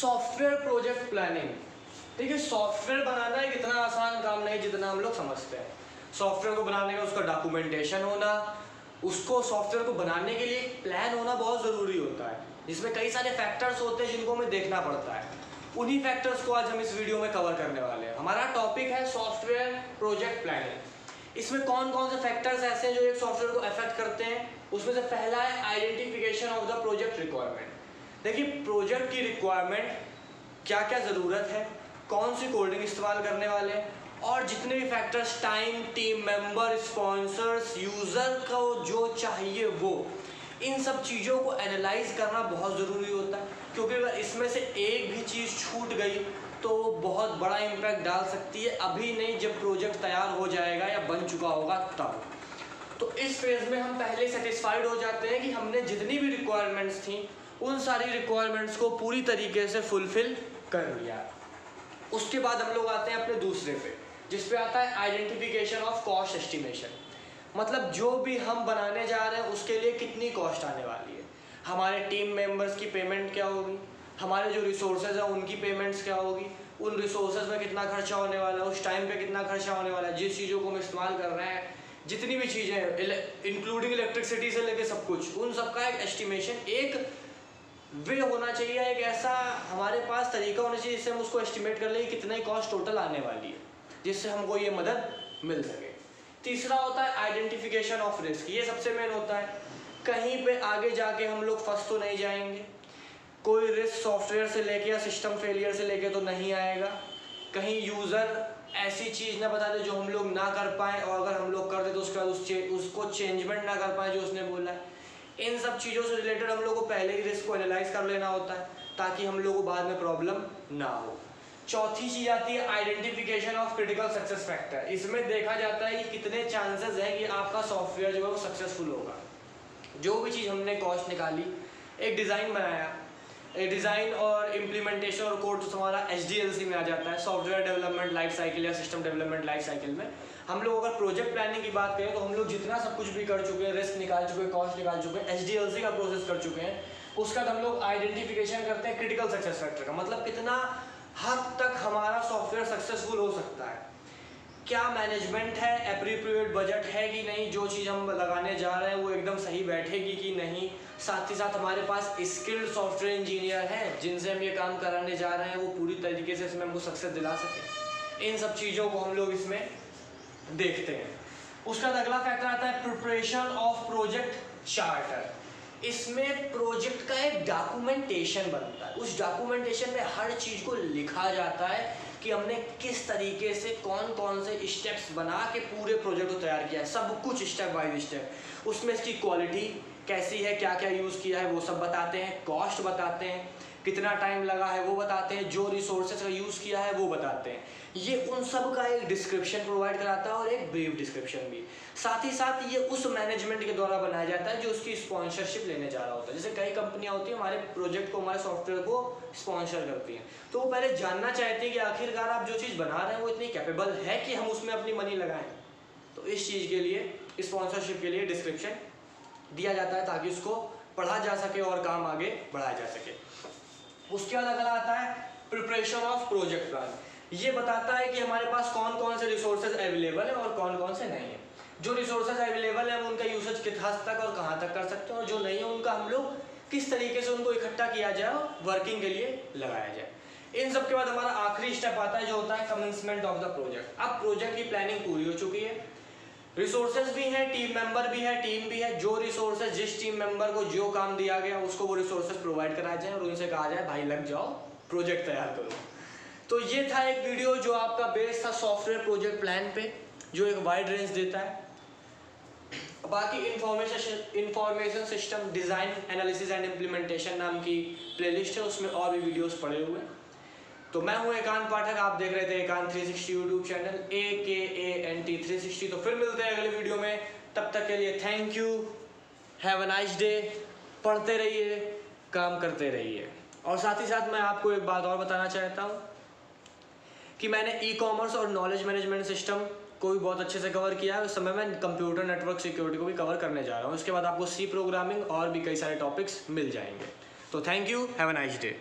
Software project planning. ठीक है, software बनाना एक इतना आसान काम नहीं जितना हम लोग समझते हैं। सॉफ्टवेयर को बनाने का उसका डॉक्यूमेंटेशन होना, उसको सॉफ्टवेयर को बनाने के लिए एक प्लान होना बहुत ज़रूरी होता है। जिसमें कई सारे फैक्टर्स होते हैं जिनको हमें देखना पड़ता है। उन्हीं फैक्टर्स को आज हम इस वीडियो में कवर करने वाले हैं। हमारा टॉपिक है सॉफ्टवेयर प्रोजेक्ट प्लानिंग इसमें कौन कौन से फैक्टर्स ऐसे हैं जो एक सॉफ्टवेयर को अफेक्ट करते हैं? उसमें से पहला है identification of the project requirement देखिए प्रोजेक्ट की रिक्वायरमेंट क्या क्या ज़रूरत है कौन सी कोडिंग इस्तेमाल करने वाले हैं, और जितने भी factors time team member sponsors user को जो चाहिए वो, इन सब चीज़ों को एनालाइज करना बहुत ज़रूरी होता है, क्योंकि अगर इसमें से एक भी चीज़ छूट गई तो वो बहुत बड़ा इम्पैक्ट डाल सकती है। अभी नहीं, जब प्रोजेक्ट तैयार हो जाएगा या बन चुका होगा, तब। तो इस फ़ेज़ में हम पहले सेटिस्फाइड हो जाते हैं कि हमने जितनी भी रिक्वायरमेंट्स थी उन सारी रिक्वायरमेंट्स को पूरी तरीके से फुलफ़िल कर लिया। उसके बाद हम लोग आते हैं अपने दूसरे पे, जिस पे आता है आइडेंटिफिकेशन ऑफ़ कॉस्ट एस्टिमेशन मतलब जो भी हम बनाने जा रहे हैं, उसके लिए कितनी कॉस्ट आने वाली है? हमारे टीम मेंबर्स की पेमेंट क्या होगी? हमारे जो रिसोर्सेज हैं, उनकी पेमेंट्स क्या होगी? उन रिसोर्सेज में कितना खर्चा होने वाला है? उस टाइम पे कितना खर्चा होने वाला है? जिस चीज़ों को हम इस्तेमाल कर रहे हैं, जितनी भी चीज़ें हैं इंक्लूडिंग इलेक्ट्रिसिटी से लेके सब कुछ, उन सब का एक एस्टिमेशन एक वे होना चाहिए एक ऐसा हमारे पास तरीका होना चाहिए जिससे हम उसको एस्टिमेट कर लें कितना ही कॉस्ट टोटल आने वाली है जिससे हमको ये मदद मिल सके। तीसरा होता है आइडेंटिफिकेशन ऑफ़ रिस्क ये सबसे मेन होता है। कहीं पे आगे जाके हम लोग फंस तो नहीं जाएँगे। कोई रिस्क सॉफ्टवेयर से लेके या सिस्टम फेलियर से लेके तो नहीं आएगा। कहीं यूज़र ऐसी चीज़ ना बता दे जो हम लोग ना कर पाएँ और अगर हम लोग कर दे तो उसके बाद उस चे, उसको चेंजमेंट ना कर पाए जो उसने बोला है। इन सब चीज़ों से रिलेटेड हम लोग को पहले ही रिस्क को एनालाइज कर लेना होता है, ताकि हम लोग को बाद में प्रॉब्लम ना हो। चौथी चीज़ आती है identification of critical success factor इसमें देखा जाता है कि कितने चांसेस हैं कि आपका सॉफ्टवेयर जो है वो सक्सेसफुल होगा। जो भी चीज़ हमने कॉस्ट निकाली, एक डिज़ाइन बनाया डिज़ाइन और इम्प्लीमेंटेशन और तो हमारा एच डी एल सी में आ जाता है सॉफ्टवेयर डेवलपमेंट लाइफ साइकिल या सिस्टम डेवलपमेंट लाइफ साइकिल में, हम लोग अगर प्रोजेक्ट प्लानिंग की बात करें तो हम लोग जितना सब कुछ भी कर चुके हैं रिस्क निकाल चुके हैं कॉस्ट निकाल चुके हैं एच डी एल सी का प्रोसेस कर चुके हैं, उसका हम लोग आइडेंटिफिकेशन करते हैं क्रिटिकल सक्सेस फैक्टर का। मतलब कितना हद तक हमारा सॉफ्टवेयर सक्सेसफुल हो सकता है। क्या मैनेजमेंट है? अप्रीप्रिएट बजट है कि नहीं? जो चीज़ हम लगाने जा रहे हैं, वो एकदम सही बैठेगी कि नहीं? साथ ही साथ हमारे पास स्किल्ड सॉफ्टवेयर इंजीनियर हैं, जिनसे हम ये काम कराने जा रहे हैं, वो पूरी तरीके से इसमें हमको सक्सेस दिला सकें। इन सब चीज़ों को हम लोग इसमें देखते हैं। उसका अगला फैक्टर आता है प्रिपरेशन ऑफ़ प्रोजेक्ट चार्टर इसमें प्रोजेक्ट का एक डॉक्यूमेंटेशन बनता है। उस डॉक्यूमेंटेशन में हर चीज़ को लिखा जाता है कि हमने किस तरीके से कौन कौन से स्टेप्स बना के पूरे प्रोजेक्ट को तैयार किया है। सब कुछ स्टेप बाय स्टेप उसमें इसकी क्वालिटी कैसी है क्या क्या यूज़ किया है, वो सब बताते हैं कॉस्ट बताते हैं। कितना टाइम लगा है वो बताते हैं, जो रिसोर्सेज का यूज़ किया है वो बताते हैं। ये उन सब का एक डिस्क्रिप्शन प्रोवाइड कराता है और एक ब्रीफ डिस्क्रिप्शन भी। साथ ही साथ ये उस मैनेजमेंट के द्वारा बनाया जाता है जो उसकी स्पॉन्सरशिप लेने जा रहा होता है। जैसे कई कंपनियाँ होती हैं, हमारे प्रोजेक्ट को, हमारे सॉफ्टवेयर को स्पॉन्सर करती हैं। तो वो पहले जानना चाहती हैं कि आखिरकार आप जो चीज़ बना रहे हैं वो इतनी कैपेबल है कि हम उसमें अपनी मनी लगाएँ। तो इस चीज़ के लिए स्पॉन्सरशिप के लिए डिस्क्रिप्शन दिया जाता है ताकि उसको पढ़ा जा सके और काम आगे बढ़ाया जा सके। उसके बाद अगला आता है प्रिपरेशन ऑफ़ प्रोजेक्ट प्लान ये बताता है कि हमारे पास कौन कौन से रिसोर्सेज अवेलेबल है और कौन कौन से नहीं है। जो रिसोर्सेज अवेलेबल है, हम उनका यूसेज किस हद तक और कहाँ तक कर सकते हैं और जो नहीं है, उनका हम लोग किस तरीके से उनको इकट्ठा किया जाए और वर्किंग के लिए लगाया जाए। इन सब के बाद हमारा आखिरी स्टेप आता है, जो होता है कमेंसमेंट ऑफ़ द प्रोजेक्ट अब प्रोजेक्ट की प्लानिंग पूरी हो चुकी है। रिसोर्सेज भी हैं टीम मेंबर भी है टीम भी है। जो रिसोर्सेज जिस टीम मेंबर को जो काम दिया गया, उसको वो रिसोर्सेज प्रोवाइड कराया जाए और उनसे कहा जाए, भाई, लग जाओ प्रोजेक्ट तैयार करो। तो ये था एक वीडियो जो आपका बेस था सॉफ्टवेयर प्रोजेक्ट प्लान पे, जो एक वाइड रेंज देता है। बाकी information information system design analysis and implementation नाम की प्लेलिस्ट है, उसमें और भी वीडियोस पड़े हुए हैं। तो मैं हूँ एकांत पाठक, आप देख रहे थे एकांत 360 YouTube channel A K A N T three sixty तो फिर मिलते हैं अगले वीडियो में। तब तक के लिए thank you have a nice day पढ़ते रहिए, काम करते रहिए। और साथ ही साथ मैं आपको एक बात और बताना चाहता हूँ कि मैंने ई कॉमर्स और नॉलेज मैनेजमेंट सिस्टम को भी बहुत अच्छे से कवर किया है। उस समय मैं कंप्यूटर नेटवर्क सिक्योरिटी को भी कवर करने जा रहा हूँ। उसके बाद आपको सी प्रोग्रामिंग और भी कई सारे टॉपिक्स मिल जाएँगे। तो thank you have a nice day